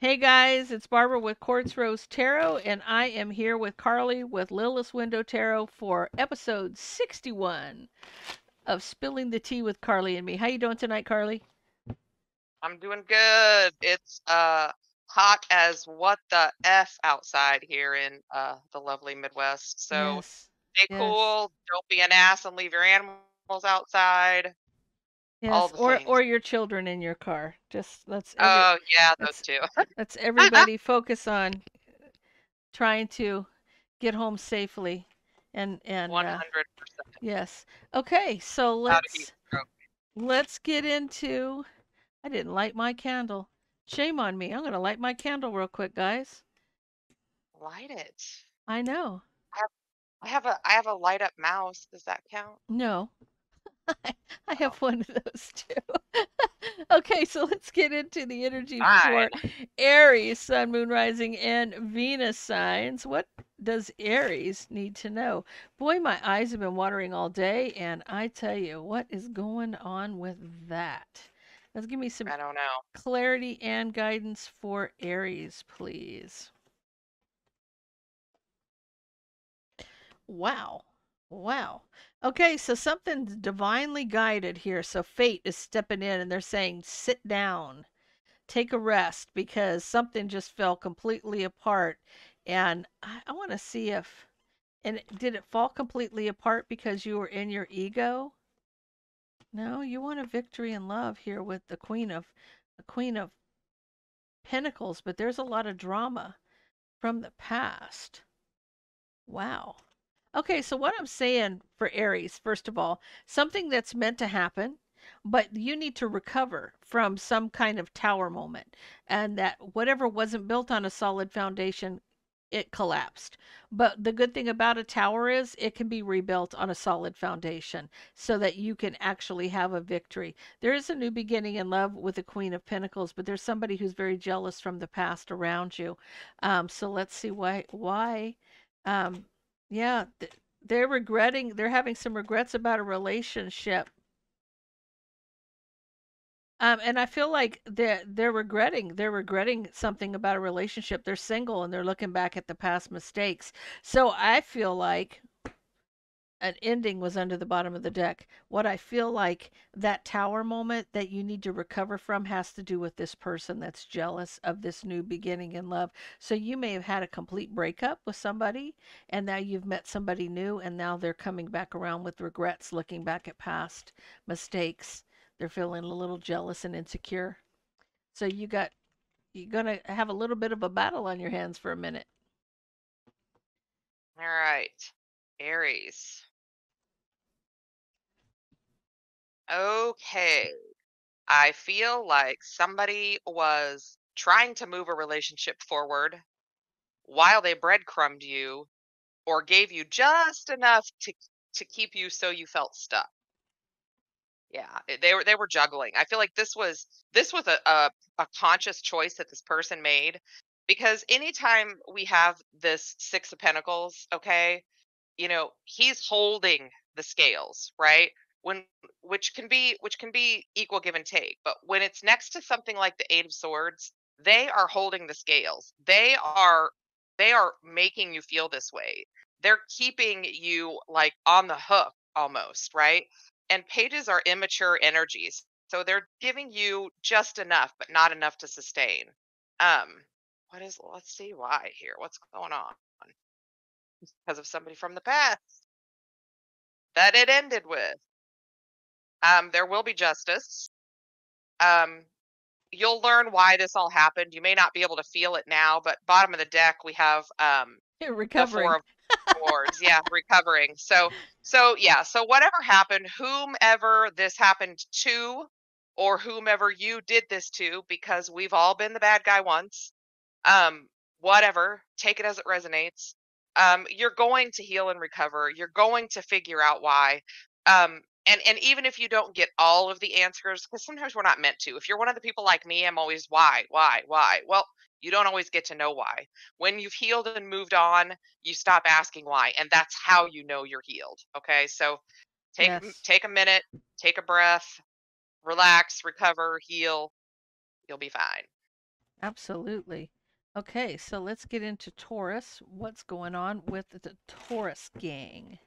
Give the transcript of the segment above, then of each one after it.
Hey guys, it's Barbara with Quartz Rose Tarot, and I am here with Carly with Lilith's Window Tarot for episode 61 of Spilling the Tea with Carly and me. How you doing tonight, Carly? I'm doing good. It's uh hot as what the F outside here in uh the lovely Midwest. So Yes. stay Yes. cool, don't be an ass and leave your animals outside. Yes, or things. or your children in your car. Just let's every, Oh yeah, those two. let's everybody focus on trying to get home safely and and uh, hundred percent. yes. Okay, so let's let's get into I didn't light my candle. Shame on me. I'm going to light my candle real quick, guys. Light it. I know. I have a I have a light up mouse. Does that count? No. I have one of those too. okay, so let's get into the energy for. Aries, Sun, Moon, Rising, and Venus signs. What does Aries need to know? Boy, my eyes have been watering all day, and I tell you, what is going on with that? Let's give me some I don't know. clarity and guidance for Aries, please. Wow. Wow. Okay, so something's divinely guided here. So fate is stepping in and they're saying, sit down, take a rest because something just fell completely apart. And I, I want to see if, and did it fall completely apart because you were in your ego? No, you want a victory in love here with the Queen of, the Queen of Pentacles, but there's a lot of drama from the past. Wow. Okay, so what I'm saying for Aries, first of all, something that's meant to happen, but you need to recover from some kind of tower moment, and that whatever wasn't built on a solid foundation, it collapsed. But the good thing about a tower is it can be rebuilt on a solid foundation so that you can actually have a victory. There is a new beginning in love with the Queen of Pentacles, but there's somebody who's very jealous from the past around you. Um, so let's see why why um, yeah, th- they're regretting, they're having some regrets about a relationship. Um, and I feel like they're they're regretting they're regretting something about a relationship. They're single and they're looking back at the past mistakes. So I feel like an ending was under the bottom of the deck. What I feel like that tower moment that you need to recover from has to do with this person that's jealous of this new beginning in love. So you may have had a complete breakup with somebody and now you've met somebody new and now they're coming back around with regrets looking back at past mistakes. They're feeling a little jealous and insecure. So you got you're to have a little bit of a battle on your hands for a minute. All right. Aries. Okay. I feel like somebody was trying to move a relationship forward while they breadcrumbed you or gave you just enough to to keep you so you felt stuck. Yeah, eh, they were they were juggling. I feel like this was this was a, a a conscious choice that this person made because anytime we have this 6 of pentacles, okay? You know he's holding the scales right? When which can be which can be equal give and take but when it's next to something like the eight of swords they are holding the scales. They are they are making you feel this way. They're keeping you like on the hook almost right? And pages are immature energies so they're giving you just enough but not enough to sustain. Um what is let's see why here what's going on because of somebody from the past that it ended with. Um, there will be justice. Um, you'll learn why this all happened. You may not be able to feel it now, but bottom of the deck we have um, the Recovering. four of swords. yeah, recovering. So, so yeah. So whatever happened, whomever this happened to, or whomever you did this to, because we've all been the bad guy once. Um, whatever. Take it as it resonates um, you're going to heal and recover. You're going to figure out why. Um, and and even if you don't get all of the answers, because sometimes we're not meant to. If you're one of the people like me, I'm always why, why, why. Well, you don't always get to know why. When you've healed and moved on, you stop asking why, and that's how you know you're healed. Okay, so take Yes. take a minute, take a breath, relax, recover, heal. You'll be fine. Absolutely. Okay, so let's get into Taurus. What's going on with the Taurus gang?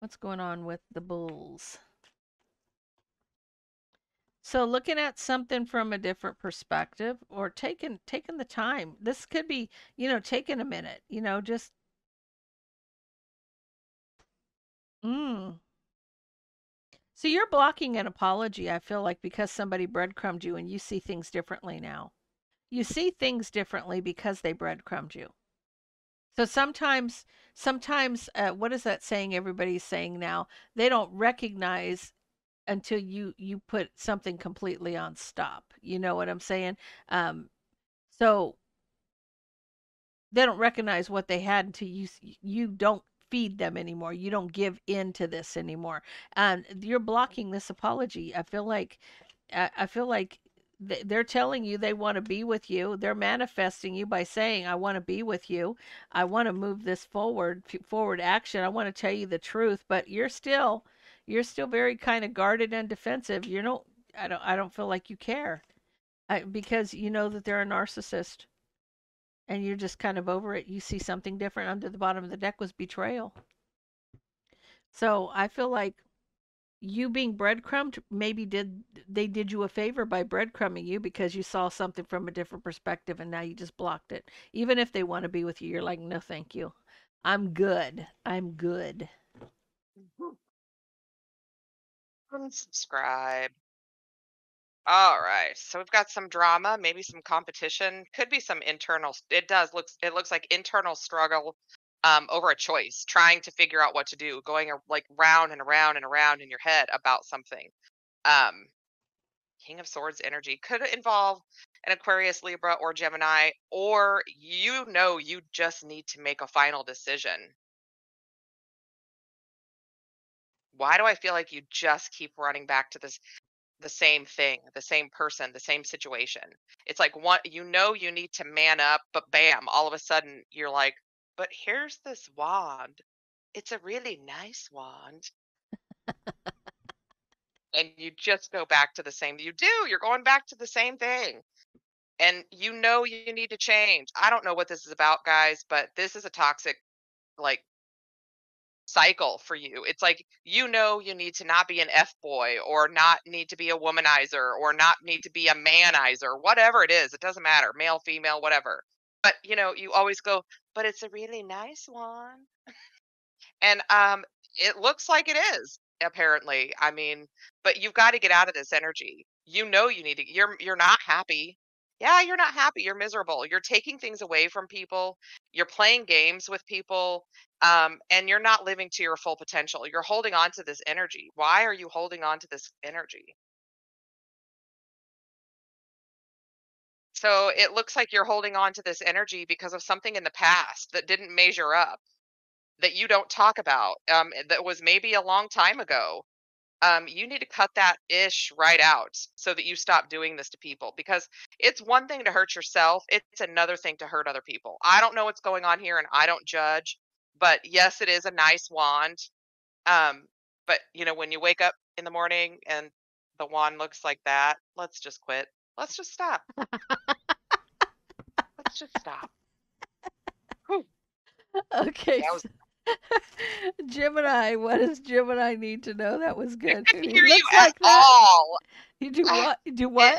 What's going on with the bulls? So looking at something from a different perspective or taking taking the time. This could be, you know, taking a minute, you know, just mm. So you're blocking an apology, I feel like, because somebody breadcrumbed you and you see things differently now. You see things differently because they breadcrumbed you. So sometimes, sometimes, uh, what is that saying everybody's saying now? They don't recognize until you you put something completely on stop. You know what I'm saying? Um, so they don't recognize what they had until you you don't feed them anymore. You don't give in to this anymore. And you're blocking this apology. I feel like I feel like they're telling you they want to be with you. They're manifesting you by saying, "I want to be with you. I want to move this forward, forward action. I want to tell you the truth." But you're still, you're still very kind of guarded and defensive. You don't, I don't, I don't feel like you care, I, because you know that they're a narcissist, and you're just kind of over it. You see something different under the bottom of the deck was betrayal. So I feel like you being breadcrumbed maybe did they did you a favor by breadcrumbing you because you saw something from a different perspective and now you just blocked it. Even if they want to be with you, you're like, no, thank you. I'm good. I'm good. Mm-hmm. Unsubscribe. All right. So we've got some drama, maybe some competition, could be some internal. It does looks it looks like internal struggle um, over a choice, trying to figure out what to do, going like round and around and around in your head about something. Um, King of Swords energy could involve an Aquarius, Libra, or Gemini, or you know you just need to make a final decision. Why do I feel like you just keep running back to this the same thing, the same person, the same situation? It's like one you know you need to man up, but bam, all of a sudden you're like, but here's this wand. It's a really nice wand. and you just go back to the same you do. You're going back to the same thing. And you know you need to change. I don't know what this is about, guys, but this is a toxic like cycle for you. It's like you know you need to not be an F boy or not need to be a womanizer or not need to be a manizer, whatever it is. It doesn't matter, male, female, whatever. But you know, you always go, but it's a really nice one. and um it looks like it is apparently. I mean, but you've got to get out of this energy. You know you need to you're you're not happy. Yeah, you're not happy. You're miserable. You're taking things away from people. You're playing games with people. Um, and you're not living to your full potential. You're holding on to this energy. Why are you holding on to this energy? So it looks like you're holding on to this energy because of something in the past that didn't measure up, that you don't talk about, um, that was maybe a long time ago. Um, you need to cut that ish right out so that you stop doing this to people because it's one thing to hurt yourself, it's another thing to hurt other people. I don't know what's going on here and I don't judge, but yes, it is a nice wand. Um, but you know, when you wake up in the morning and the wand looks like that, let's just quit. Let's just stop. Let's just stop. Whew. Okay. Was Gemini, what does Gemini need to know? That was I good. couldn't hear you looks at like that. all. You do what? You do what?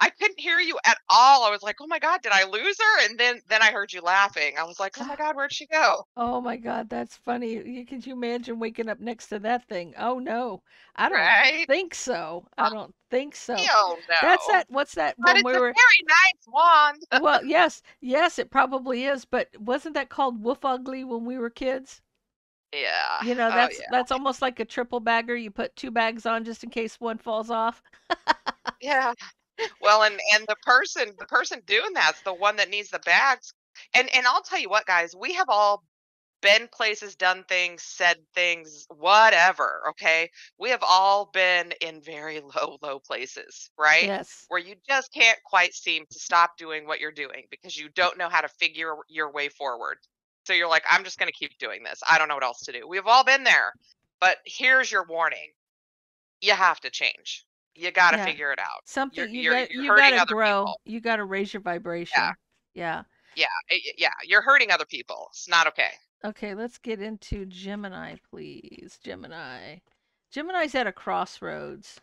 I couldn't hear you at all. I was like, "Oh my god, did I lose her?" And then then I heard you laughing. I was like, "Oh my ah. god, where'd she go?" Oh my God, that's funny. You, could you imagine waking up next to that thing? Oh no, I don't Right? think so. I oh, don't think so. Hell That's that. What's that But it's we a were? very nice wand. Well, yes, yes, it probably is. But wasn't that called Wolf Ugly when we were kids? Yeah. You know, Oh that's yeah. that's almost like a triple bagger. You put two bags on just in case one falls off. Yeah. Well, and and the person the person doing that's the one that needs the bags. And and I'll tell you what, guys, we have all been places, done things, said things, whatever, okay? We have all been in very low, low places, right? Yes. Where you just can't quite seem to stop doing what you're doing because you don't know how to figure your way forward. So you're like, I'm just going to keep doing this. I don't know what else to do. We've all been there. But here's your warning you have to change. You got to Yeah. figure it out. Something You're you got you gotta other grow. people. You gotta raise your vibration. Yeah. Yeah, y- y- yeah, you're hurting other people. It's not okay. Okay, let's get into Gemini, please. Gemini. Gemini's at a crossroads.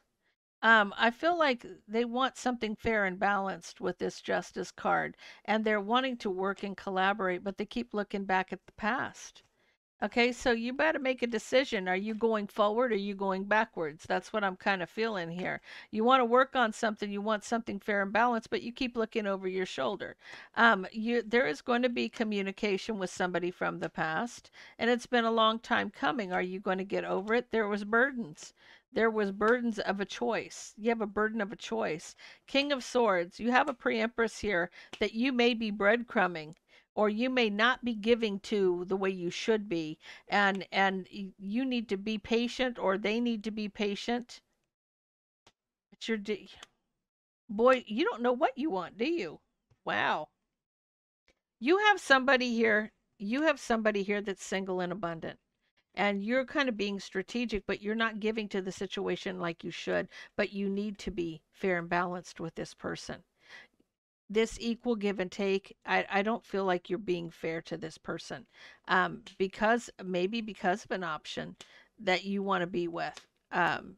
Um, I feel like they want something fair and balanced with this justice card, and they're wanting to work and collaborate, but they keep looking back at the past. Okay, so you better make a decision. Are you going forward or are you going backwards? That's what I'm kind of feeling here. You want to work on something, you want something fair and balanced, but you keep looking over your shoulder. Um, you there is going to be communication with somebody from the past, and it's been a long time coming. Are you going to get over it? There was burdens. There was burdens of a choice. You have a burden of a choice. King of Swords, you have a pre-empress here that you may be breadcrumbing or you may not be giving to the way you should be and and you need to be patient or they need to be patient. It's your d- boy you don't know what you want do you? Wow. You have somebody here you have somebody here that's single and abundant and you're kind of being strategic but you're not giving to the situation like you should but you need to be fair and balanced with this person this equal give and take i, I don't feel like you're being fair to this person um, because maybe because of an option that you want to be with um,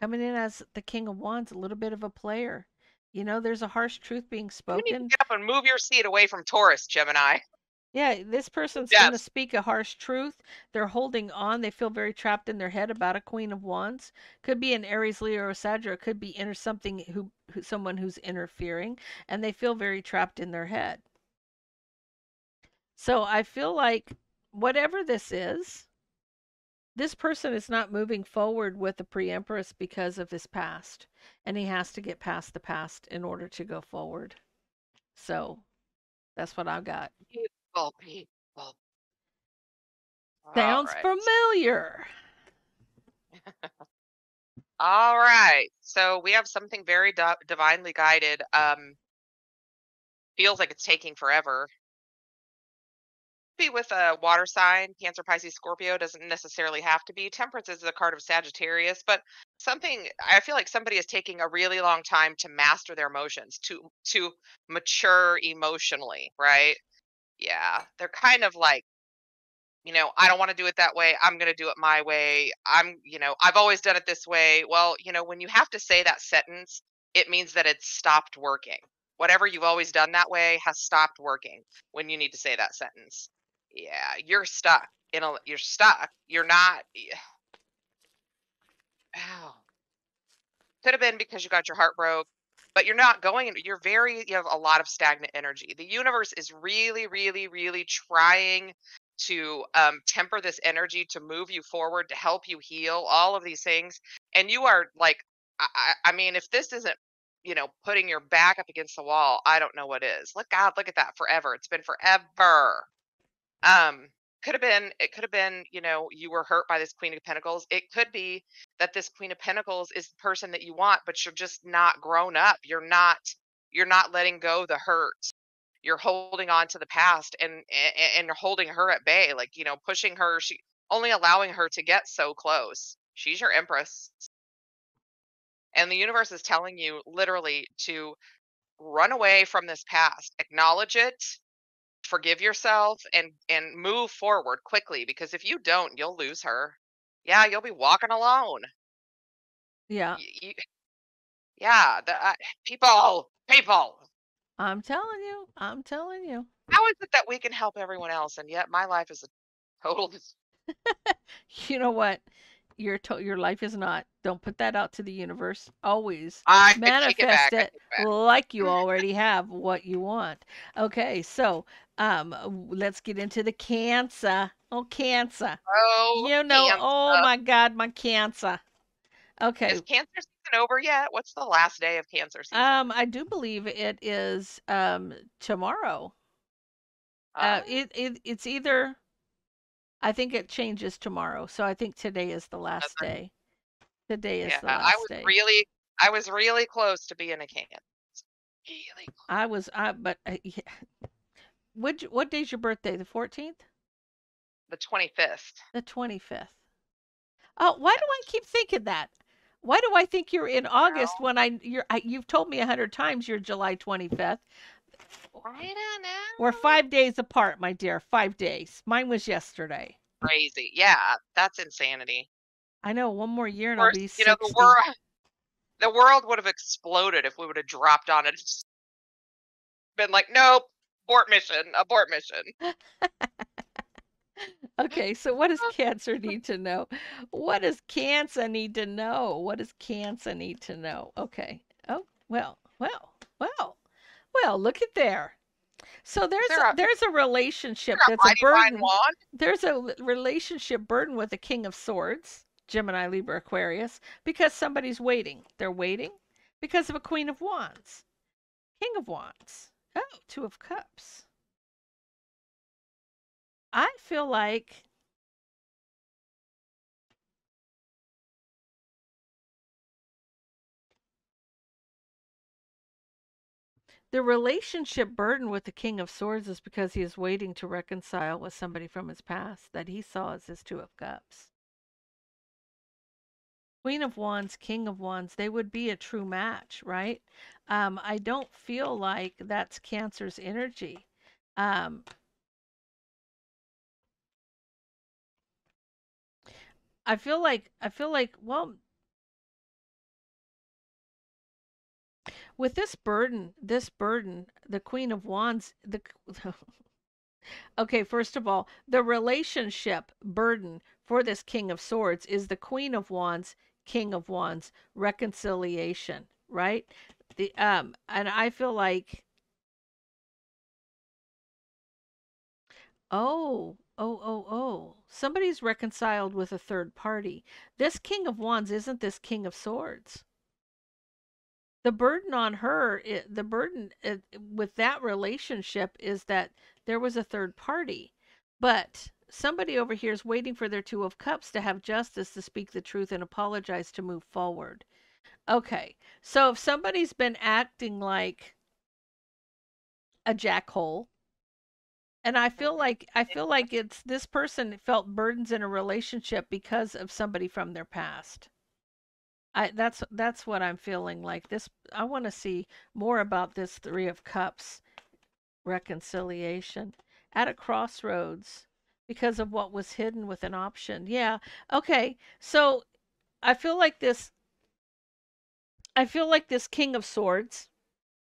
coming in as the king of wands a little bit of a player you know there's a harsh truth being spoken You need to get up and move your seat away from Taurus, Gemini. Yeah this person's going to Yes. speak a harsh truth they're holding on they feel very trapped in their head about a queen of wands could be an aries leo or sag or it could be inter something who, who someone who's interfering and they feel very trapped in their head So I feel like whatever this is, this person is not moving forward with the pre empress because of his past. And he has to get past the past in order to go forward. So that's what I've got. People, people. Sounds right. familiar. All right. So we have something very di- divinely guided. Um, feels like it's taking forever. Be with a water sign, Cancer, Pisces, Scorpio doesn't necessarily have to be. Temperance is a card of Sagittarius, but something I feel like somebody is taking a really long time to master their emotions, to to mature emotionally, right? Yeah, they're kind of like you know, I don't want to do it that way. I'm going to do it my way. I'm, you know, I've always done it this way. Well, you know, when you have to say that sentence, it means that it's stopped working. Whatever you've always done that way has stopped working when you need to say that sentence. Yeah, you're stuck. In a, you're stuck. You're not. Ow. Could have been because you got your heart broke, but you're not going. You're very. You have a lot of stagnant energy. The universe is really, really, really trying to um, temper this energy to move you forward to help you heal all of these things and you are like I, I mean if this isn't you know putting your back up against the wall i don't know what is look god look at that forever it's been forever um could have been it could have been you know you were hurt by this queen of pentacles. It could be that this queen of pentacles is the person that you want but you're just not grown up. You're not you're not letting go the hurt. You're holding on to the past and and, and holding her at bay like you know pushing her she only allowing her to get so close. She's your empress. And the universe is telling you literally to run away from this past. Acknowledge it forgive yourself and and move forward quickly because if you don't you'll lose her yeah you'll be walking alone Yeah, Y- you, yeah the, uh, people people I'm telling you. I'm telling you. how is it that we can help everyone else and yet my life is a total You know what? Your to- your life is not. Don't put that out to the universe. Always I manifest it it like you already have what you want. Okay, so um let's get into the cancer. Oh, cancer. Oh, You know, oh my God, my cancer. Okay. Is cancer season over yet? What's the last day of cancer season? Um, I do believe it is um tomorrow. Uh, Oh, it, it it's either I think it changes tomorrow. So I think today is the last day. Today is yeah, the I was day. really, I was really close to being a cancer. Really close. I was I but uh, yeah. What what day's your birthday? The 14th? The 25th. The 25th. Oh, why do I keep thinking that? Why do I think you're in August Well when I you're I, you've told me a hundred times you're July 25th? I don't We're five days apart, my dear. Five days. Mine was yesterday. Crazy. Yeah, that's insanity. I know. One more year and Of I'll course, be you know, the world the world would have exploded if we would have dropped on it. Just been like, nope, abort mission, abort mission. Okay, so what does Cancer need to know? What does Cancer need to know? What does Cancer need to know? Okay. Oh, well, well, well, well, look at there. So there's a, a there's a relationship they're a that's a burden. There's a relationship burden with the King of Swords, Gemini, Libra, Aquarius, because somebody's waiting. They're waiting because of a Queen of Wands, King of Wands. Oh, Two of Cups. I feel like the relationship burden with the King of Swords is because he is waiting to reconcile with somebody from his past that he saw as his Two of Cups. Queen of Wands, King of Wands, they would be a true match, right? Um, I don't feel like that's Cancer's energy. Um, I feel like I feel like well, with this burden, this burden, the Queen of Wands, the Okay, first of all, the relationship burden for this King of Swords is the Queen of Wands, King of Wands, reconciliation, right? The um and I feel like oh, oh, oh, oh, somebody's reconciled with a third party. This King of Wands isn't this King of Swords. The burden on her i the burden uh, with that relationship is that there was a third party. But somebody over here is waiting for their two of cups to have justice to speak the truth and apologize to move forward. Okay so if somebody's been acting like a jackhole and i feel like i feel like it's this person felt burdens in a relationship because of somebody from their past I that's that's what I'm feeling like. This I want to see more about this 3 of cups reconciliation at a crossroads because of what was hidden with an option. Yeah. Okay. So I feel like this I feel like this king of swords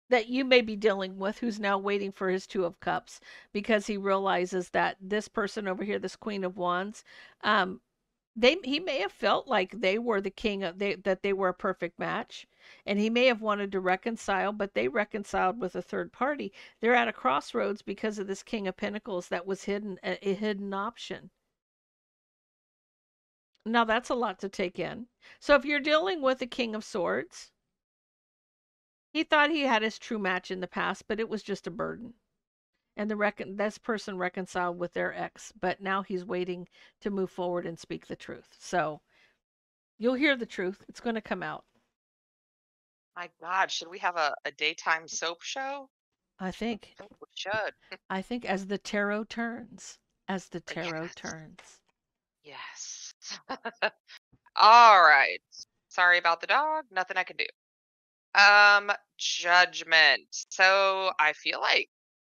that you may be dealing with who's now waiting for his two of cups because he realizes that this person over here this queen of wands um they he may have felt like they were the king of they that they were a perfect match and he may have wanted to reconcile but they reconciled with a third party. They're at a crossroads because of this king of pentacles that was hidden a, hidden option. Now that's a lot to take in. So if you're dealing with a king of swords he thought he had his true match in the past but it was just a burden and the recon this person reconciled with their ex but now he's waiting to move forward and speak the truth so You'll hear the truth. It's going to come out. My God, should we have a, a daytime soap show? I think. I think we should. I think as the tarot turns, as the tarot Yes. turns. Yes. All right. Sorry about the dog. Nothing I can do. Um, judgment. So I feel like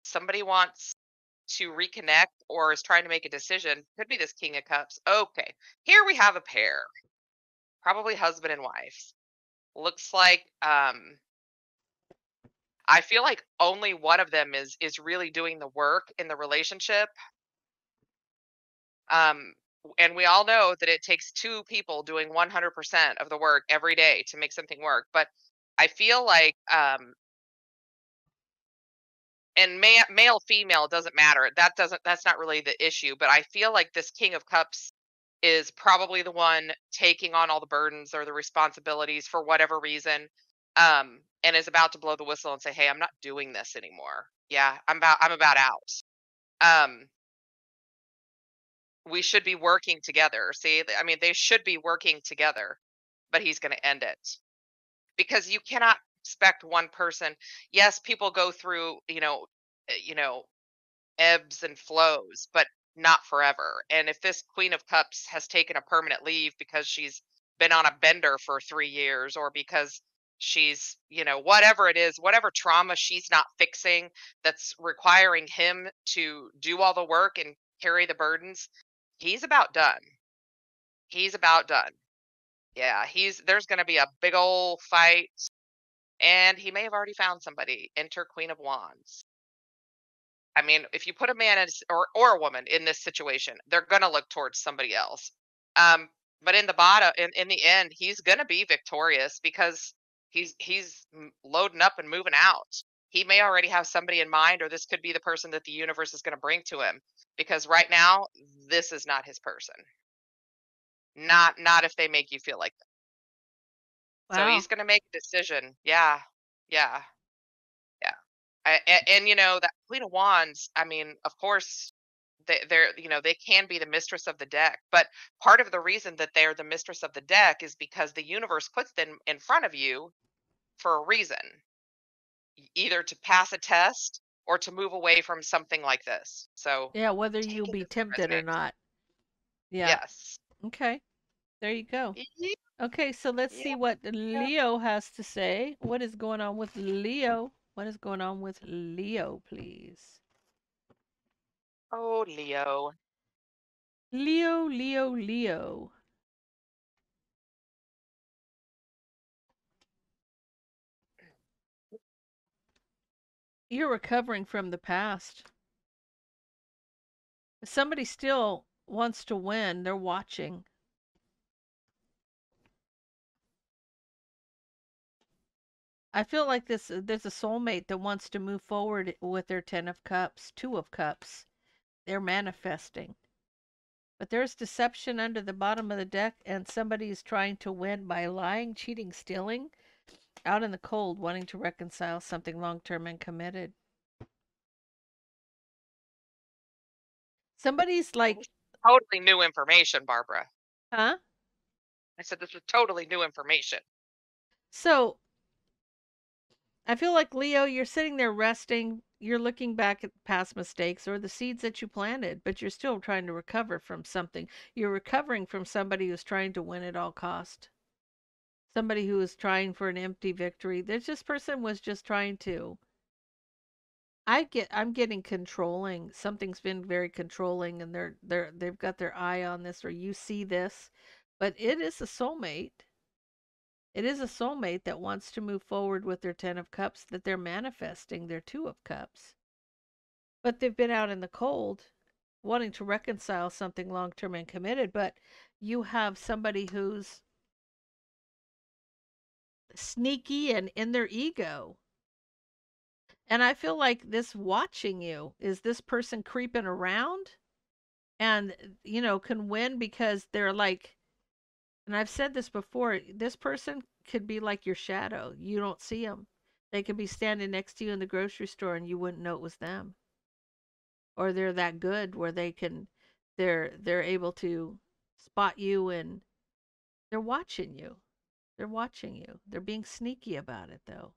somebody wants to reconnect or is trying to make a decision. Could be this King of Cups. Okay. Here we have a pair. Probably husband and wife. Looks like um I feel like only one of them is is really doing the work in the relationship. Um and we all know that it takes two people doing 100% of the work every day to make something work, but I feel like um and ma- male female doesn't matter. That doesn't that's not really the issue, but I feel like this king of cups is probably the one taking on all the burdens or the responsibilities for whatever reason um and is about to blow the whistle and say, "Hey, I'm not doing this anymore." Yeah, I'm about I'm about out. Um we should be working together. See, I mean, they should be working together, but he's going to end it because you cannot expect one person. Yes, people go through, you know, uh, you know, ebbs and flows, but not forever. And if this Queen of Cups has taken a permanent leave because she's been on a bender for 3 years or because she's, you know, whatever it is, whatever trauma she's not fixing that's requiring him to do all the work and carry the burdens, he's about done. He's about done. Yeah, he's there's going to be a big old fight and he may have already found somebody. Enter Queen of Wands. I mean, if you put a man or or a woman in this situation, they're gonna look towards somebody else. Um, but in the bottom, in, in the end, he's gonna be victorious because he's he's loading up and moving out. He may already have somebody in mind, or this could be the person that the universe is gonna bring to him. Because right now, this is not his person. Not not if they make you feel like that. So he's gonna make a decision. Yeah, yeah. Yeah. I, and, and you know that Queen of Wands. I mean, of course, they, they're you know they can be the mistress of the deck, but part of the reason that they're the mistress of the deck is because the universe puts them in front of you for a reason, either to pass a test or to move away from something like this. So Yeah, whether you'll be tempted or not. Yeah. Yes. Okay. There you go. Mm-hmm. Okay, so let's Yeah. see what Leo has to say. What is going on with Leo? What is going on with Leo, please? Oh, Leo. Leo, Leo, Leo. You're recovering from the past. If somebody still wants to win, they're watching. I feel like this uh, there's a soulmate that wants to move forward with their 10 of cups, 2 of cups. They're manifesting. But there's deception under the bottom of the deck and somebody is trying to win by lying, cheating, stealing out in the cold wanting to reconcile something long-term and committed. Somebody's like, Totally new information, Barbara. "Huh?" I said this was totally new information. So I feel like Leo, you're sitting there resting, you're looking back at past mistakes or the seeds that you planted, but you're still trying to recover from something. You're recovering from somebody who's trying to win at all cost. Somebody who is trying for an empty victory. This person was just trying to I get I'm getting controlling. Something's been very controlling and they're they're they've got their eye on this or you see this. But it is a soulmate. It is a soulmate that wants to move forward with their 10 of cups that they're manifesting their 2 of cups. But they've been out in the cold wanting to reconcile something long-term and committed, but you have somebody who's sneaky and in their ego. And I feel like this watching you is this person creeping around and, you know, can win because they're like, and I've said this before, this person could be like your shadow. You don't see them. They could be standing next to you in the grocery store and you wouldn't know it was them. Or they're that good where they can, they're, they're able to spot you and they're watching you. They're watching you. They're being sneaky about it though.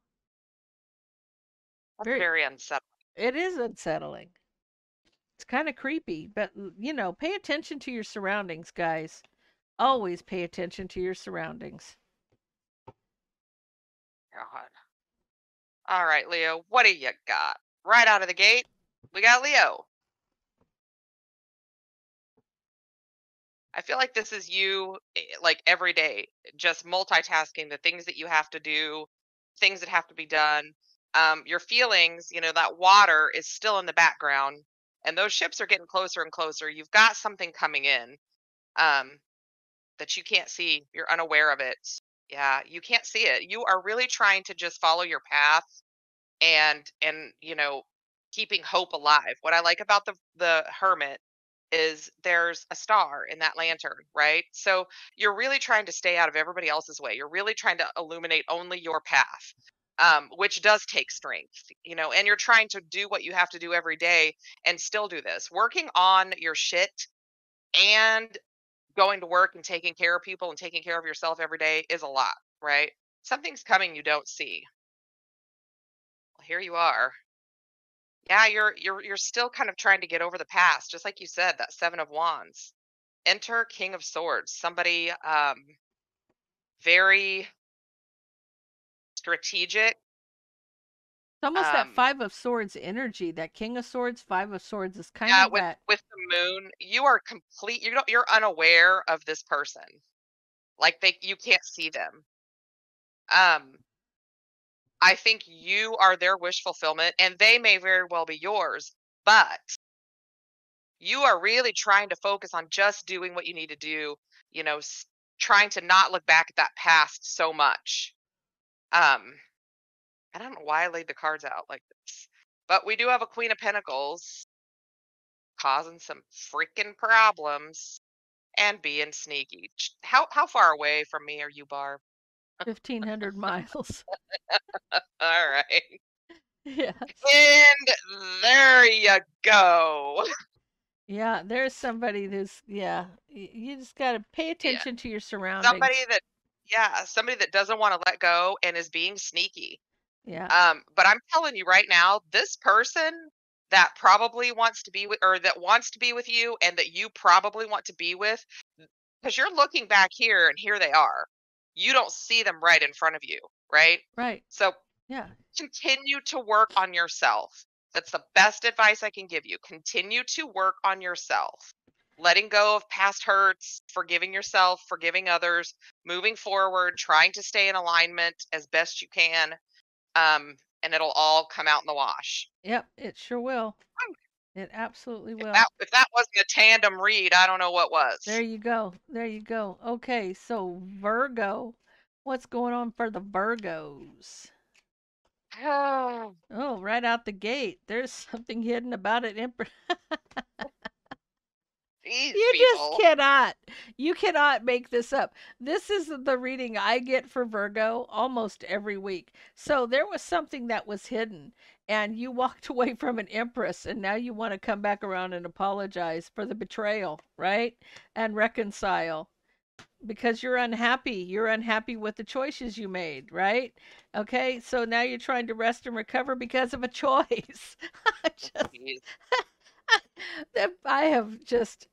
That's Very- very unsettling. It is unsettling. It's kind of creepy, but you know, pay attention to your surroundings, guys. Always pay attention to your surroundings. God. All right, Leo, what do you got? Right out of the gate, we got Leo. I feel like this is you, eh, like every day, just multitasking the things that you have to do, things that have to be done. Um, your feelings, you know, that water is still in the background, and those ships are getting closer and closer. You've got something coming in um, that you can't see. You're unaware of it. Yeah, you can't see it. You are really trying to just follow your path and and you know keeping hope alive. What I like about the the hermit is there's a star in that lantern, right? So you're really trying to stay out of everybody else's way. You're really trying to illuminate only your path. Um, which does take strength, you know, and you're trying to do what you have to do every day and still do this. Working on your shit and going to work and taking care of people and taking care of yourself every day is a lot, right? Something's coming you don't see. Well, here you are. Yeah, you're you're you're still kind of trying to get over the past, just like you said, that 7 of wands. Enter King of Swords. Somebody um very strategic. It's almost that Um, Five of Swords energy, that King of Swords, Five of Swords is kind Yeah, of with that. with the moon, you are complete you don't you're unaware of this person. Like they you can't see them. Um I think you are their wish fulfillment and they may very well be yours, but you are really trying to focus on just doing what you need to do, you know, trying to not look back at that past so much. Um I don't know why I laid the cards out like this. But we do have a Queen of Pentacles causing some freaking problems and being sneaky. How how far away from me are you, Barb? 1500 miles. All right. yeah. And there you go. Yeah, there's somebody who's yeah, you just got to pay Yeah. attention to your surroundings. Somebody that yeah, somebody that doesn't want to let go and is being sneaky. Yeah. Um, but I'm telling you right now, this person that probably wants to be with or that wants to be with you and that you probably want to be with because you're looking back here and here they are. You don't see them right in front of you, right? Right. So Yeah. continue to work on yourself. That's the best advice I can give you. Continue to work on yourself. Letting go of past hurts, forgiving yourself, forgiving others, moving forward, trying to stay in alignment as best you can. Um, and it'll all come out in the wash. Yep, it sure will. It absolutely If will. that if that wasn't a tandem read, I don't know what was. There you go. There you go. Okay, so Virgo, what's going on for the Virgos? Oh, Oh, right out the gate, there's something hidden about it. You people. just cannot. You cannot make this up. This is the reading I get for Virgo almost every week. So there was something that was hidden, and you walked away from an empress, and now you want to come back around and apologize for the betrayal, right? And reconcile because you're unhappy. You're unhappy with the choices you made, right? Okay, so now you're trying to rest and recover because of a choice. Just I have just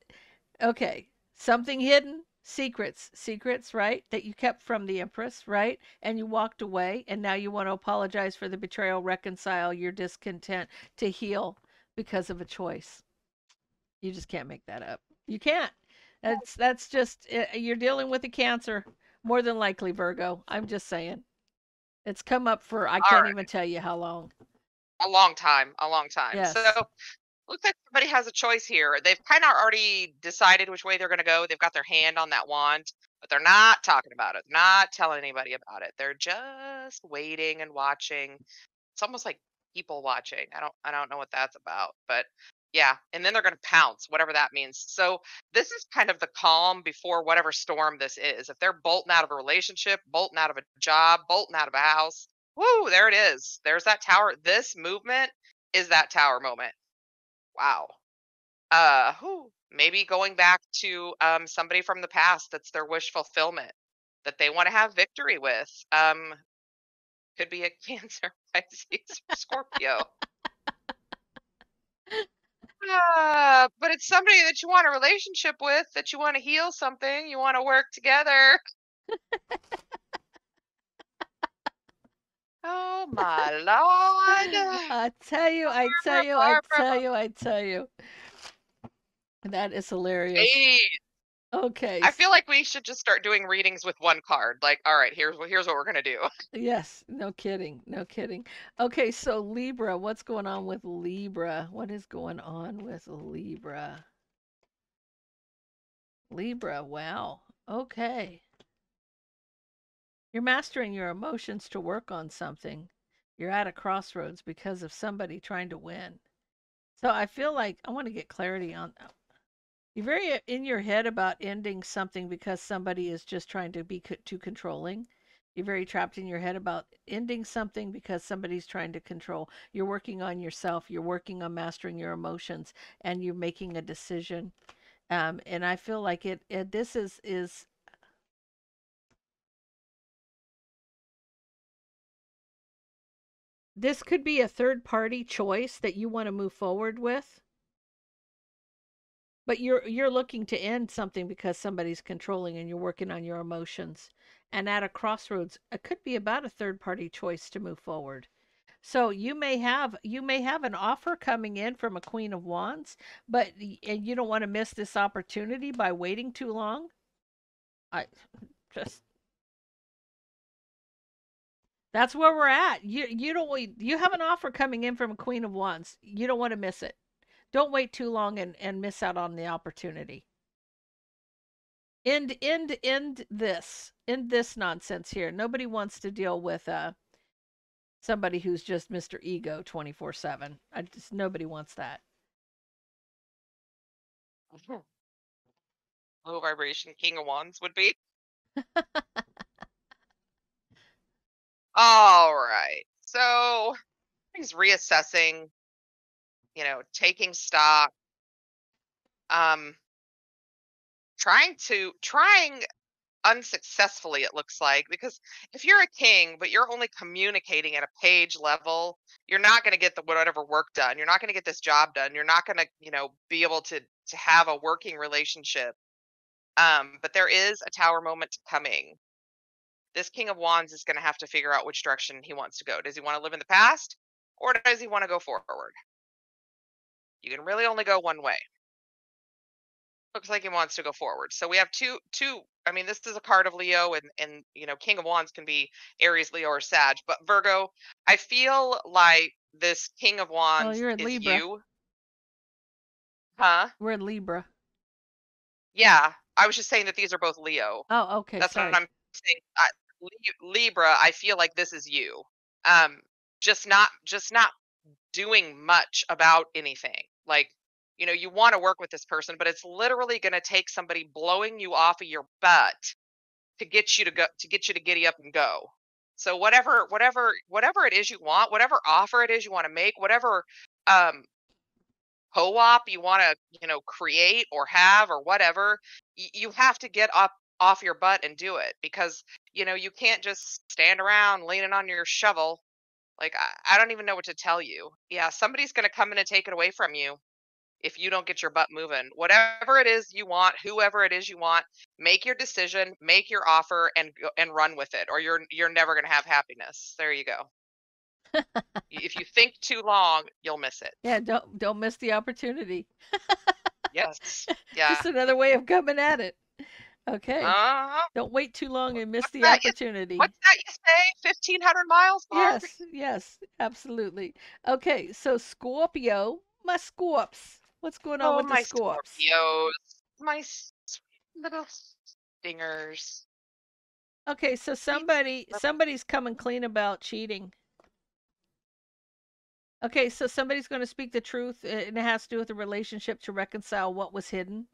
okay, something hidden, secrets, secrets, right? That you kept from the empress, right? And you walked away and now you want to apologize for the betrayal, reconcile your discontent to heal because of a choice. You just can't make that up. You can't. That's that's just uh, you're dealing with a cancer more than likely Virgo. I'm just saying. It's come up for I All can't right. even tell you how long. A long time, a long time. Yes. So looks like somebody has a choice here. They've kind of already decided which way they're going to go. They've got their hand on that wand, but they're not talking about it. They're not telling anybody about it. They're just waiting and watching. It's almost like people watching. I don't I don't know what that's about, but yeah, and then they're going to pounce, whatever that means. So this is kind of the calm before whatever storm this is. If they're bolting out of a relationship, bolting out of a job, bolting out of a house, whoo, there it is. There's that tower. This movement is that tower moment. Wow. Uh, whew, maybe going back to um somebody from the past that's their wish fulfillment that they want to have victory with. Um, could be a Cancer, Pisces, or Scorpio. Uh, but it's somebody that you want a relationship with, that you want to heal something, you want to work together. Oh my lord. I tell you, I tell you, I tell you, I tell you. That is hilarious. Hey, Okay. I feel like we should just start doing readings with one card. Like, all right, here's what here's what we're gonna do. Yes, no kidding, no kidding. Okay, so Libra, what's going on with Libra? What is going on with Libra? Libra, wow. Okay. You're mastering your emotions to work on something. You're at a crossroads because of somebody trying to win. So I feel like I want to get clarity on that. You're very uh, in your head about ending something because somebody is just trying to be co- too controlling. You're very trapped in your head about ending something because somebody's trying to control. You're working on yourself. You're working on mastering your emotions, and you're making a decision. Um, and I feel like it, it. This is is this could be a third party choice that you want to move forward with. But you're you're looking to end something because somebody's controlling and you're working on your emotions. And at a crossroads, it could be about a third party choice to move forward. So you may have you may have an offer coming in from a queen of wands, but and you don't want to miss this opportunity by waiting too long. I just That's where we're at. You you don't you have an offer coming in from a queen of wands. You don't want to miss it. Don't wait too long and and miss out on the opportunity. End end end this. End this nonsense here. Nobody wants to deal with uh somebody who's just Mr. Ego 24/7. I just nobody wants that. Low vibration king of wands would be. All right. So he's reassessing, you know, taking stock, um, trying to trying unsuccessfully it looks like because if you're a king but you're only communicating at a page level you're not going to get the whatever work done you're not going to get this job done you're not going to you know be able to to have a working relationship um but there is a tower moment coming this king of wands is going to have to figure out which direction he wants to go does he want to live in the past or does he want to go forward you can really only go one way looks like he wants to go forward. So we have two two I mean this is a card of Leo and and you know King of Wands can be Aries, Leo or Sag, but Virgo, I feel like this King of Wands you're in is Libra. you. Huh? We're in Libra. Yeah. I was just saying that these are both Leo. Oh, okay. That's sorry. what I'm saying. I, Libra, I feel like this is you. Um just not just not doing much about anything. Like you know, you want to work with this person, but it's literally going to take somebody blowing you off of your butt to get you to go to get you to giddy up and go. So whatever whatever whatever it is you want, whatever offer it is you want to make, whatever um co-op you want to, you know, create or have or whatever, you have to get up off your butt and do it because you know, you can't just stand around leaning on your shovel. Like I, I don't even know what to tell you. Yeah, somebody's going to come in and take it away from you if you don't get your butt moving. Whatever it is you want, whoever it is you want, make your decision, make your offer and and run with it or you're you're never going to have happiness. There you go. If you think too long, you'll miss it. Yeah, don't don't miss the opportunity. Yes. Yeah. Just another way of coming at it. Okay. Uh, Don't wait too long and miss the that you- opportunity. what's that you say? 1500 miles? Yes, yes, absolutely. Okay, so Scorpio, my Scorps. What's going on Oh, with my the Scorps? Scorpios. My little stingers. Okay, so somebody somebody's coming clean about cheating. Okay, so somebody's going to speak the truth, and it has to do with the relationship to reconcile what was hidden.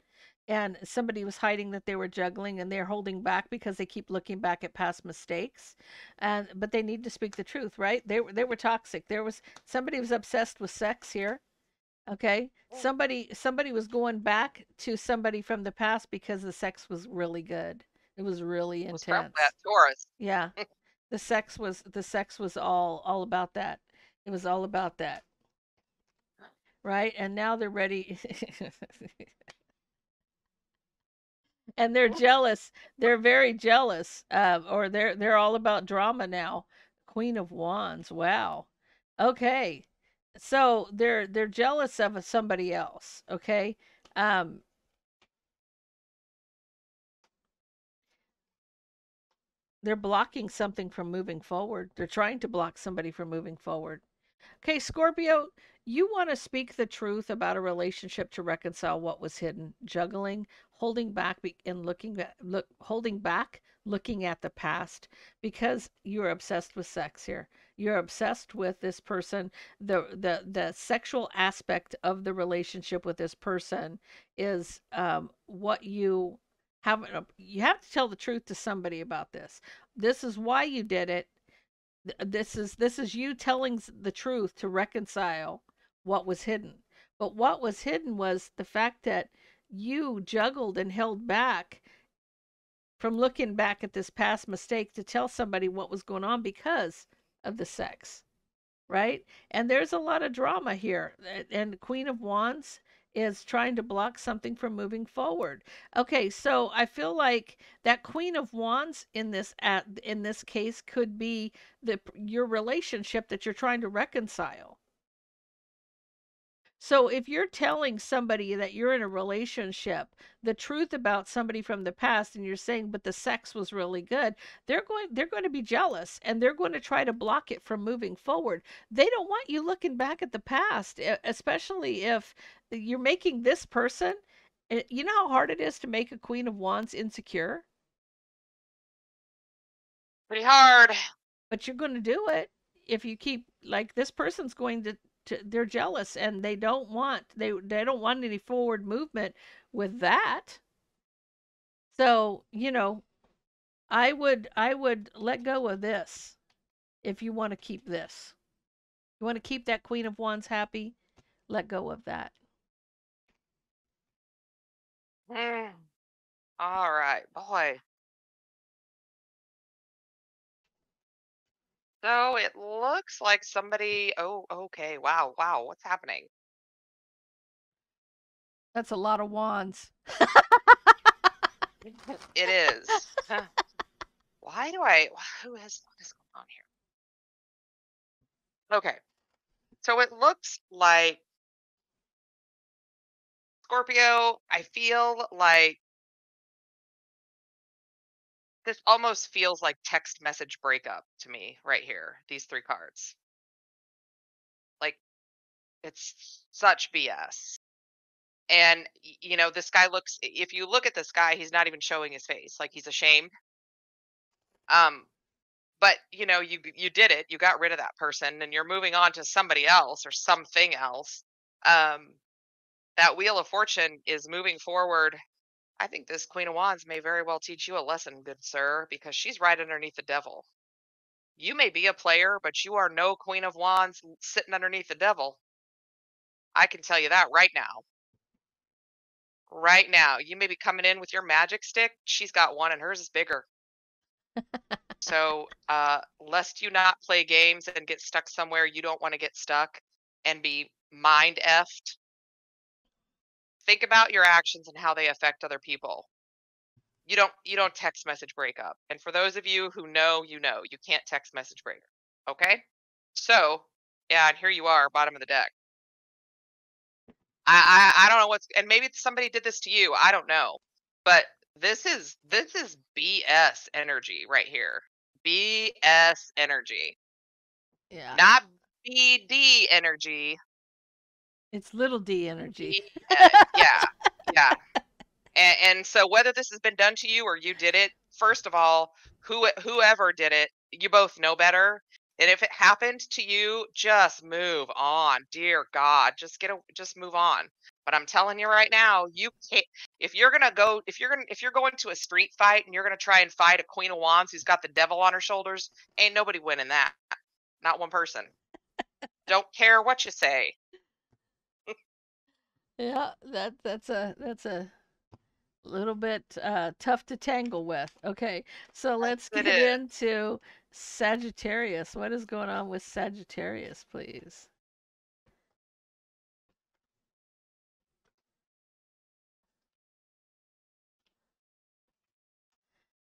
And somebody was hiding that they were juggling, and they're holding back because they keep looking back at past mistakes. And but they need to speak the truth, right? They were they were toxic. There was somebody was obsessed with sex here. Okay, Mm. somebody somebody was going back to somebody from the past because the sex was really good. It was really Was intense. that Taurus. Yeah. The sex was the sex was all all about that. It was all about that. Right? And now they're ready and they're jealous. They're very jealous. Uh, or they're they're all about drama now. Queen of Wands. Wow. Okay. So they're they're jealous of somebody else, okay? Um they're blocking something from moving forward. They're trying to block somebody from moving forward. Okay, Scorpio, you want to speak the truth about a relationship to reconcile what was hidden, juggling, holding back and looking at, look holding back, looking at the past because you're obsessed with sex here. You're obsessed with this person. The the the sexual aspect of the relationship with this person is um, what you have. You have to tell the truth to somebody about this. This is why you did it this is this is you telling the truth to reconcile what was hidden but what was hidden was the fact that you juggled and held back from looking back at this past mistake to tell somebody what was going on because of the sex right and there's a lot of drama here A- and queen of wands is trying to block something from moving forward. Okay, so I feel like that Queen of Wands in this at in this case could be the your relationship that you're trying to reconcile. So if you're telling somebody that you're in a relationship, the truth about somebody from the past and you're saying but the sex was really good, they're going they're going to be jealous and they're going to try to block it from moving forward. They don't want you looking back at the past, especially if you're making this person eh, you know how hard it is to make a queen of wands insecure, Pretty hard. but you're going to do it if you keep like this person's going to to, they're jealous and they don't want they they don't want any forward movement with that. So, you know, I would I would let go of this if you want to keep this. You want to keep that Queen of Wands happy? Let go of that. Mm. All right, boy. So it looks like somebody. Oh, okay. Wow, wow. What's happening? That's a lot of wands. It is. Why do I? Who has what is going on here? Okay. So it looks like Scorpio. I feel like this almost feels like text message breakup to me right here. These three cards. Like it's such BS. And you know, this guy looks if you look at this guy, he's not even showing his face. Like he's ashamed. Um but you know, you you did it. You got rid of that person and you're moving on to somebody else or something else. Um that wheel of fortune is moving forward. I think this Queen of Wands may very well teach you a lesson, good sir, because she's right underneath the devil. You may be a player, but you are no Queen of Wands sitting underneath the devil. I can tell you that right now. Right now. You may be coming in with your magic stick. She's got one and hers is bigger. So, uh, lest you not play games and get stuck somewhere you don't want to get stuck and be mind effed, think about your actions and how they affect other people. You don't you don't text message breakup. And for those of you who know, you know, you can't text message breakup. Okay? So, yeah, and here you are, bottom of the deck. I, I I don't know what's and maybe somebody did this to you. I don't know. But this is this is BS energy right here. BS energy. Yeah. Not BD energy. It's little d energy. BS. yeah. Yeah. And, and so whether this has been done to you or you did it, first of all, who whoever did it, you both know better. And if it happened to you, just move on. Dear God, just get a just move on. But I'm telling you right now, you can't if you're gonna go if you're gonna if you're going to a street fight and you're gonna try and fight a Queen of Wands who's got the devil on her shoulders, ain't nobody winning that. Not one person. Don't care what you say. Yeah, that that's a that's a little bit uh, tough to tangle with. Okay, so let's It get is. into Sagittarius. What is going on with Sagittarius, please?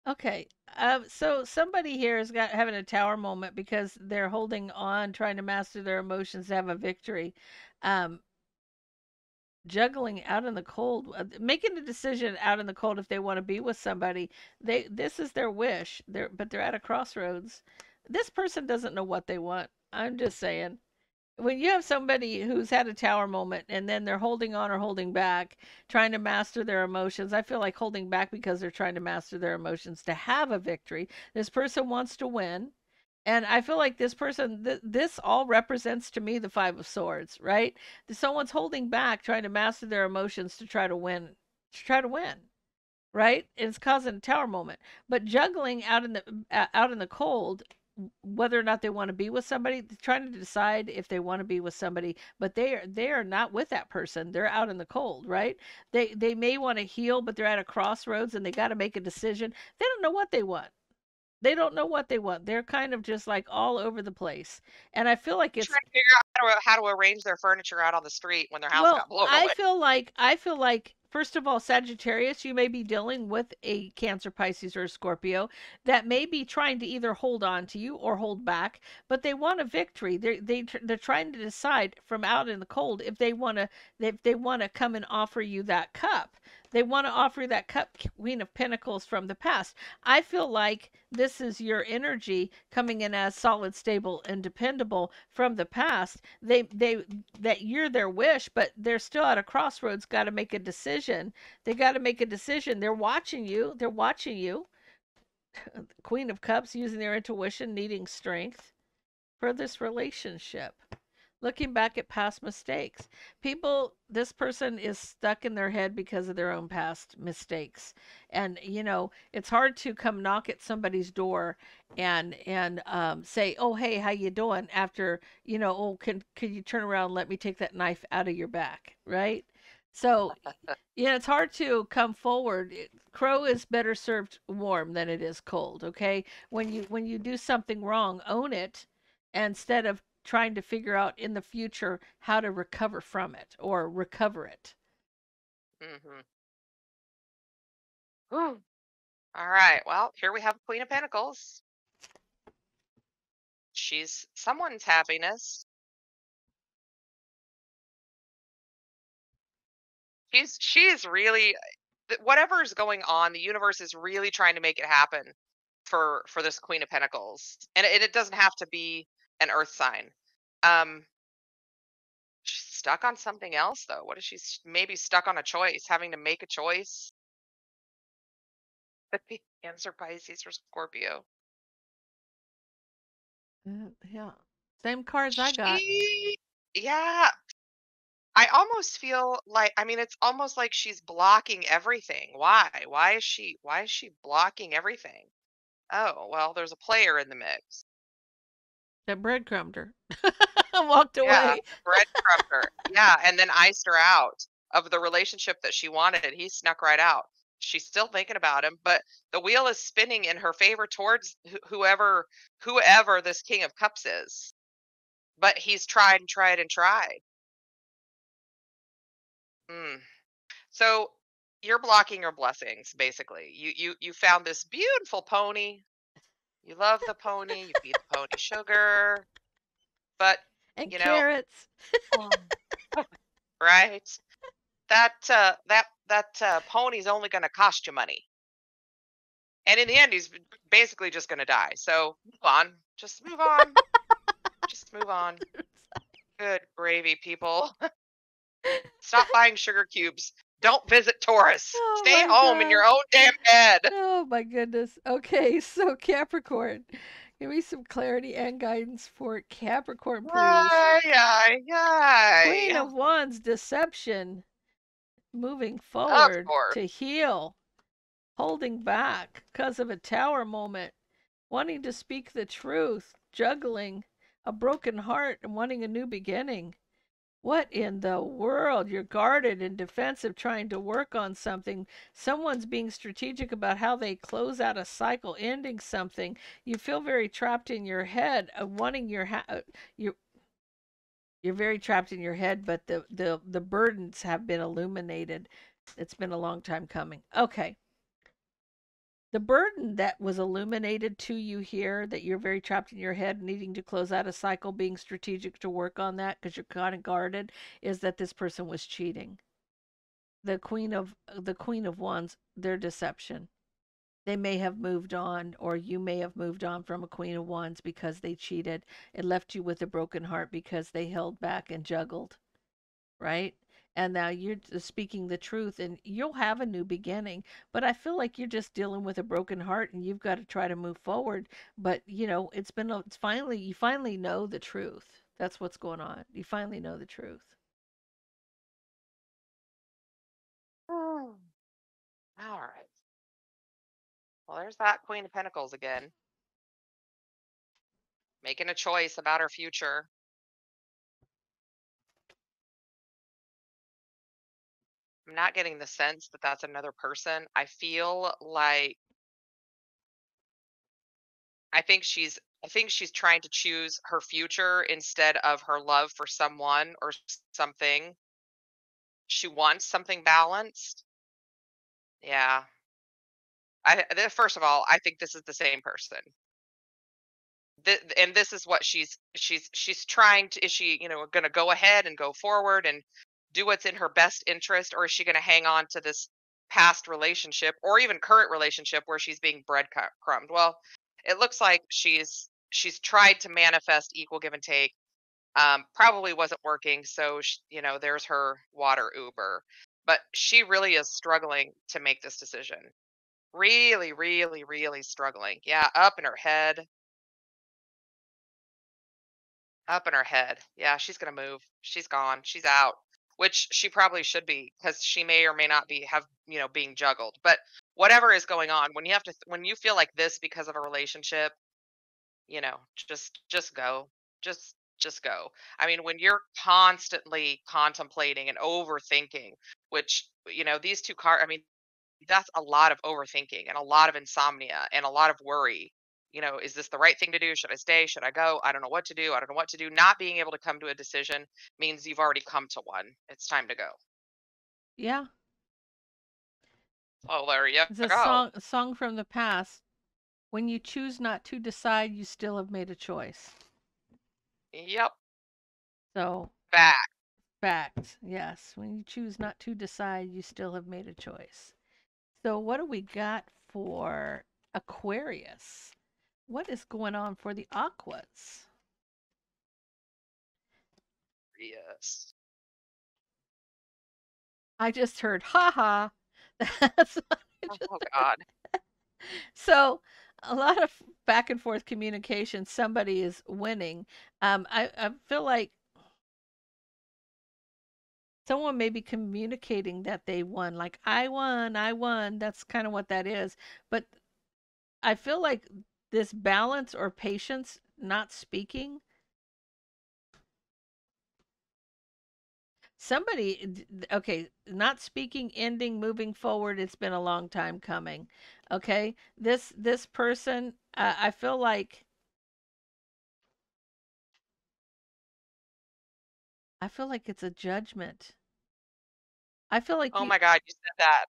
Okay, um, so somebody here is got having a tower moment because they're holding on, trying to master their emotions to have a victory. Um, juggling out in the cold, uh, making a decision out in the cold if they want to be with somebody. They this is their wish. They're but they're at a crossroads. This person doesn't know what they want. I'm just saying. When you have somebody who's had a tower moment and then they're holding on or holding back, trying to master their emotions, I feel like holding back because they're trying to master their emotions to have a victory. This person wants to win and I feel like this person, th- this all represents to me the Five of Swords, right? Someone's holding back, trying to master their emotions to try to win, to try to win, right? And it's causing a tower moment. But juggling out in the out in the cold, whether or not they want to be with somebody, trying to decide if they want to be with somebody, but they are they are not with that person. They're out in the cold, right? They they may want to heal, but they're at a crossroads and they got to make a decision. They don't know what they want They don't know what they want. They're kind of just like all over the place. And I feel like it's Trying to figure out how to, how to arrange their furniture out on the street when their house well, got blown up. I away. feel like I feel like first of all, Sagittarius, you may be dealing with a Cancer, Pisces, or a Scorpio that may be trying to either hold on to you or hold back, but they want a victory. They they they're trying to decide from out in the cold if they want to if they want to come and offer you that cup. They want to offer you that cup, Queen of Pentacles from the past. I feel like this is your energy coming in as solid, stable, and dependable from the past. They they that you're their wish, but they're still at a crossroads, got to make a decision. They got to make a decision. They're watching you. They're watching you. Queen of Cups using their intuition, needing strength for this relationship. Looking back at past mistakes. People, this person is stuck in their head because of their own past mistakes. And, you know, it's hard to come knock at somebody's door and and um, say, "Oh, hey, how you doing?" After you know, "Oh, can could you turn around and let me take that knife out of your back?" Right? So, yeah, it's hard to come forward. It- Crow is better served warm than it is cold. Okay, when you when you do something wrong, own it instead of trying to figure out in the future how to recover from it or recover it. hmm All right. Well, here we have Queen of Pentacles. She's someone's happiness. She's she's really th- whatever's going on. The universe is really trying to make it happen for for this Queen of Pentacles, and it, it doesn't have to be an Earth sign. Um, she's stuck on something else though. What is she? Maybe stuck on a choice, having to make a choice. Be Cancer, Pisces, or Scorpio. Uh, yeah. Same cards I got. Yeah, I almost feel like I mean it's almost like she's blocking everything. Why? Why is she why is she blocking everything? Oh, well, there's a player in the mix. That breadcrumbed her. Walked Yeah, away. breadcrumbed her. Yeah, and then iced her out of the relationship that she wanted. He snuck right out. She's still thinking about him, but the wheel is spinning in her favor towards wh- whoever whoever this King of Cups is. But he's tried and tried and tried. Mm. So you're blocking your blessings, basically. You you you found this beautiful pony. You love the pony. You feed the pony sugar, but And you know, carrots. right? That uh, that that uh, pony's only going to cost you money, and in the end, he's basically just going to die. So move on. Just move on. just move on. Good gravy, people. Stop buying sugar cubes. Don't visit Taurus. Oh Stay home in your own damn bed. Oh my goodness. Okay, so Capricorn. Give me some clarity and guidance for Capricorn, please. Ay, ay, ay. Queen of Wands, deception. Moving forward to heal. Holding back because of a tower moment. Wanting to speak the truth. Juggling. A broken heart and wanting a new beginning. What in the world? You're guarded and defensive trying to work on something. Someone's being strategic about how they close out a cycle, ending something. You feel very trapped in your head, uh, wanting your ha- uh, you you're very trapped in your head, but the the the burdens have been illuminated. It's been a long time coming. Okay. The burden that was illuminated to you here, that you're very trapped in your head, needing to close out a cycle, being strategic to work on that because you're kind of guarded, is that this person was cheating. The queen of uh, the queen of wands, their deception. They may have moved on, or you may have moved on from a queen of wands because they cheated. It left you with a broken heart because they held back and juggled, right? And now you're speaking the truth, and you'll have a new beginning. But I feel like you're just dealing with a broken heart, and you've got to try to move forward. But you know, it's been it's finally you finally know the truth. That's what's going on. You finally know the truth. Oh. All right. Well, there's that Queen of Pentacles again. Making a choice about her future. I'm not getting the sense that that's another person. I feel like I think she's I think she's trying to choose her future instead of her love for someone or something. She wants something balanced. Yeah. I first of all, I think this is the same person. Th and this is what she's she's she's trying to is she, you know, gonna go ahead and go forward and do what's in her best interest, or is she gonna hang on to this past relationship or even current relationship where she's being breadcrumbed? Well, it looks like she's she's tried to manifest equal give and take. Um, probably wasn't working, so sh you know, there's her water Uber. But she really is struggling to make this decision. Really, really, really struggling. Yeah, up in her head. Up in her head. Yeah, she's gonna move. She's gone. She's out, which she probably should be because she may or may not be have, you know, being juggled. But whatever is going on, when you have to when you feel like this because of a relationship, you know, just just go. Just just go. I mean, when you're constantly contemplating and overthinking, which, you know, these 2 car I mean, that's a lot of overthinking and a lot of insomnia and a lot of worry. You know, is this the right thing to do? Should I stay? Should I go? I don't know what to do. I don't know what to do. Not being able to come to a decision means you've already come to one. It's time to go. Yeah. Oh, there you It's a go. song a song from the past. When you choose not to decide, you still have made a choice. Yep. So Fact. fact, yes. When you choose not to decide, you still have made a choice. So what do we got for Aquarius? What is going on for the Aquas? Yes. I just heard, ha ha. That's what I just Oh god. So a lot of back and forth communication. Somebody is winning. Um, I, I feel like someone may be communicating that they won, like I won, I won. That's kind of what that is. But I feel like this balance or patience, not speaking. Somebody, d- okay, not speaking, ending, moving forward. It's been a long time coming. Okay, this this person, uh, I feel like I feel like it's a judgment. I feel like Oh you my god, you said that.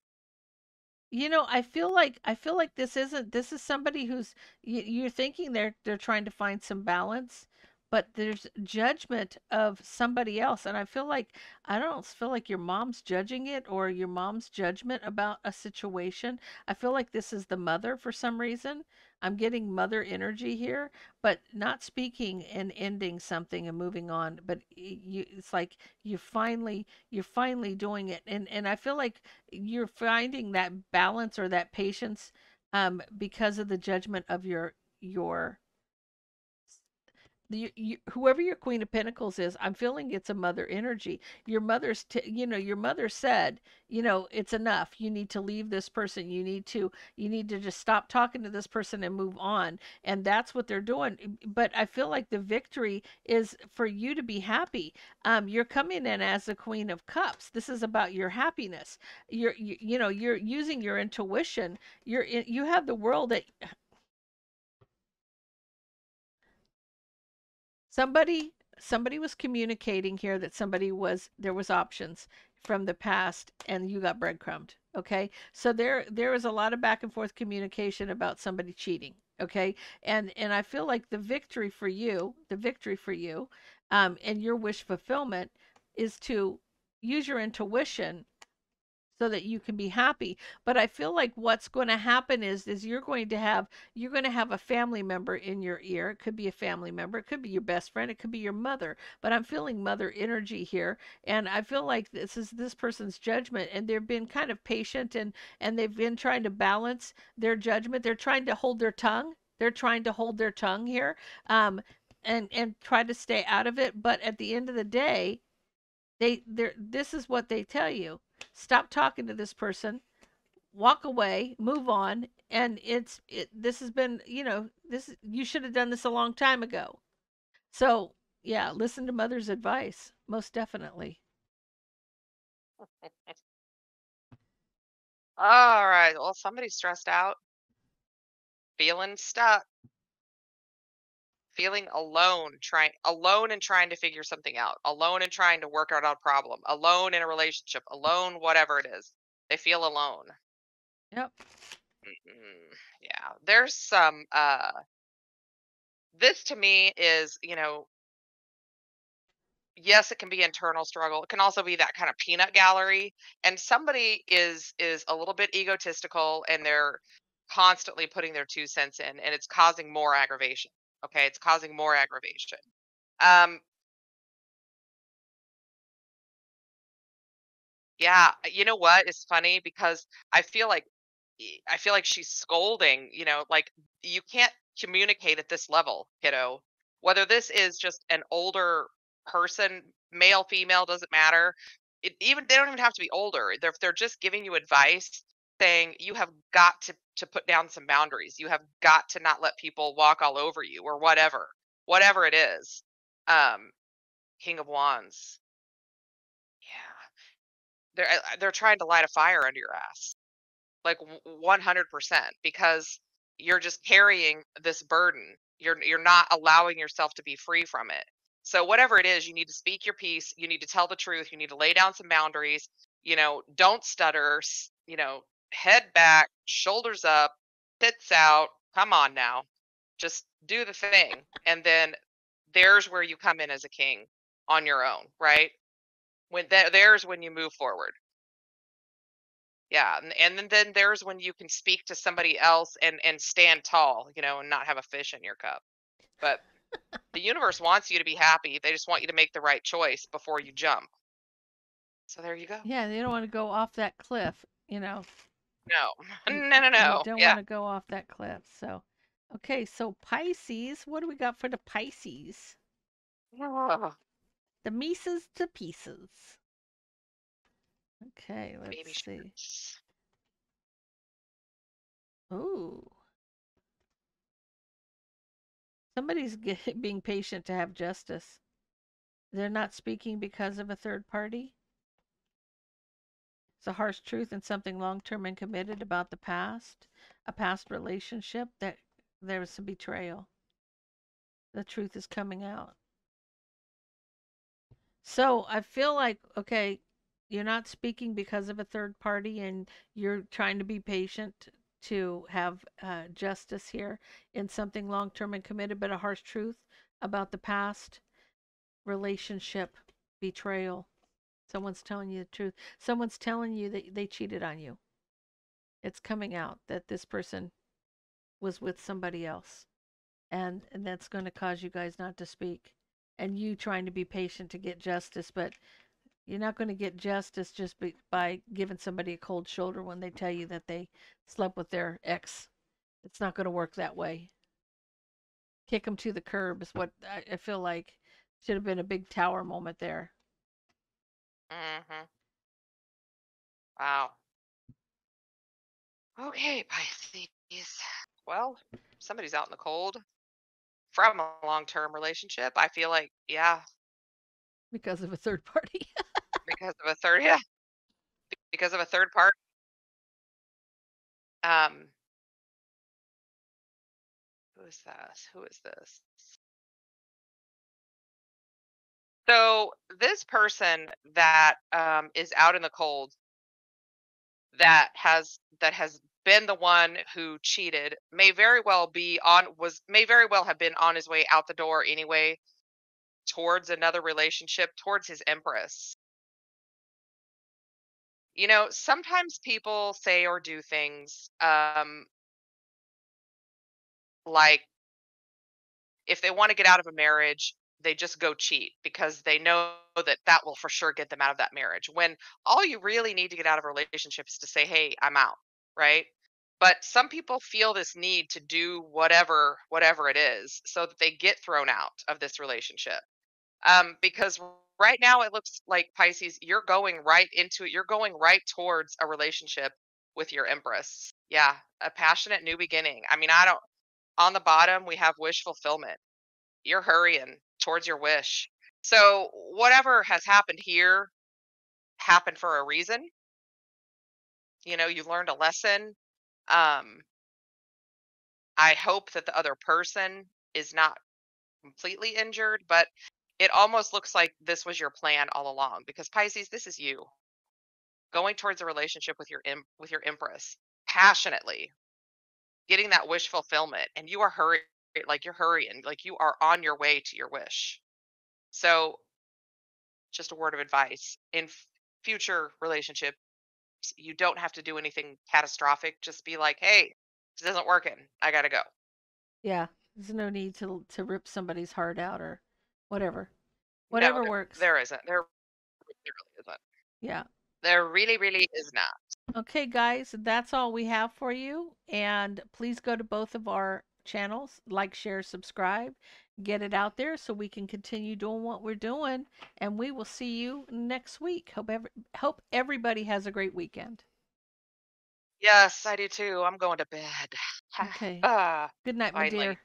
You know, I feel like I feel like this isn't this is somebody who's you, you're thinking they're they're trying to find some balance, but there's judgment of somebody else, and I feel like I don't feel like your mom's judging it or your mom's judgment about a situation. I feel like this is the mother for some reason. I'm getting mother energy here, but not speaking and ending something and moving on. But you, it's like you finally you're finally doing it, and and I feel like you're finding that balance or that patience um, because of the judgment of your your you, you, whoever your queen of pentacles is i'm feeling it's a mother energy. Your mother's t- you know your mother said you know it's enough. You need to leave this person. You need to you need to just stop talking to this person and move on. And that's what they're doing. But i feel like the victory is for you to be happy. Um you're coming in as the queen of cups. This is about your happiness. You're you, you know you're using your intuition. You're in, you have the world at somebody somebody was communicating here that somebody was there was options from the past and you got breadcrumbed okay? So there there was a lot of back and forth communication about somebody cheating okay? And and i feel like the victory for you the victory for you um and your wish fulfillment is to use your intuition so that you can be happy but i feel like what's going to happen is is you're going to have you're going to have a family member in your ear it could be a family member it could be your best friend it could be your mother but i'm feeling mother energy here and i feel like this is this person's judgment and they've been kind of patient and and they've been trying to balance their judgment they're trying to hold their tongue they're trying to hold their tongue here um and and try to stay out of it but at the end of the day they they this is what they tell you stop talking to this person walk away move on and it's it this has been you know this you should have done this a long time ago so yeah listen to mother's advice most definitely All right. Well, somebody's stressed out, feeling stuck. Feeling alone, trying alone and trying to figure something out, alone and trying to work out a problem, alone in a relationship, alone, whatever it is. They feel alone. Yep. Mm, yeah, there's some uh this to me is, you know, yes, it can be internal struggle. It can also be that kind of peanut gallery and somebody is is a little bit egotistical and they're constantly putting their two cents in and it's causing more aggravation. Okay, it's causing more aggravation. Um yeah, you know what? It's funny because I feel like I feel like she's scolding, you know, like you can't communicate at this level, kiddo. Whether this is just an older person, male, female, doesn't matter. It, even they don't even have to be older. They're, they're just giving you advice saying you have got to to put down some boundaries. You have got to not let people walk all over you or whatever. Whatever it is. Um King of Wands. Yeah. They're they're trying to light a fire under your ass like 100% because you're just carrying this burden you're you're not allowing yourself to be free from it so whatever it is you need to speak your piece you need to tell the truth you need to lay down some boundaries you know don't stutter you know head back shoulders up tits out come on now just do the thing and then there's where you come in as a king on your own right when there there's when you move forward yeah, and and then then there's when you can speak to somebody else and and stand tall, you know, and not have a fish in your cup. But the universe wants you to be happy. They just want you to make the right choice before you jump. So there you go. Yeah, they don't want to go off that cliff, you know. No. No, no, you no. don't Yeah. want to go off that cliff. So, okay, so Pisces, what do we got for the Pisces? Oh, The Mises to pieces. Okay, let's see. sharks. Ooh, somebody's being patient to have justice. They're not speaking because of a third party. A harsh truth and something long term and committed about the past, a past relationship that there was some betrayal. The truth is coming out. So I feel like, okay, you're not speaking because of a third party and you're trying to be patient to have uh, justice here in something long term and committed, but a harsh truth about the past relationship betrayal. Someone's telling you the truth. Someone's telling you that they cheated on you. It's coming out that this person was with somebody else. And, and that's going to cause you guys not to speak. And you trying to be patient to get justice, but you're not going to get justice just be, by giving somebody a cold shoulder when they tell you that they slept with their ex. It's not going to work that way. Kick them to the curb is what I, I feel like should have been a big tower moment there. Mm-hmm. Wow. Okay, Pisces. Well, somebody's out in the cold from a long-term relationship. I feel like, yeah, because of a third party. because of a third, yeah, because of a third party. Um, who is this? Who is this? So this person that um, is out in the cold, that has that has been the one who cheated, may very well be on was may very well have been on his way out the door anyway, towards another relationship, towards his empress. You know, sometimes people say or do things um, like if they want to get out of a marriage, they just go cheat because they know that that will for sure get them out of that marriage. When all you really need to get out of a relationship is to say, "Hey, I'm out," right? But some people feel this need to do whatever whatever it is so that they get thrown out of this relationship. Um, because right now it looks like Pisces, you're going right into it. You're going right towards a relationship with your Empress. Yeah, a passionate new beginning. I mean, I don't. On the bottom, we have wish fulfillment. You're hurrying towards your wish. So whatever has happened here happened for a reason. You know, you learned a lesson. Um, I hope that the other person is not completely injured, but it almost looks like this was your plan all along because Pisces, this is you going towards a relationship with your with your empress passionately, getting that wish fulfillment, and you are hurrying like you're hurrying, like you are on your way to your wish. So, just a word of advice in f- future relationships, you don't have to do anything catastrophic. Just be like, "Hey, this isn't working. I gotta go." Yeah, there's no need to to rip somebody's heart out or whatever. No, Whatever there, works. there isn't. There, there really isn't. Yeah. There really, really is not. Okay, guys, that's all we have for you. And please go to both of our channels, like, share, subscribe, get it out there so we can continue doing what we're doing. And we will see you next week. Hope every, hope everybody has a great weekend. Yes, I do too. I'm going to bed. Okay. Ah, Good night, my finally. dear.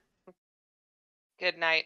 Good night.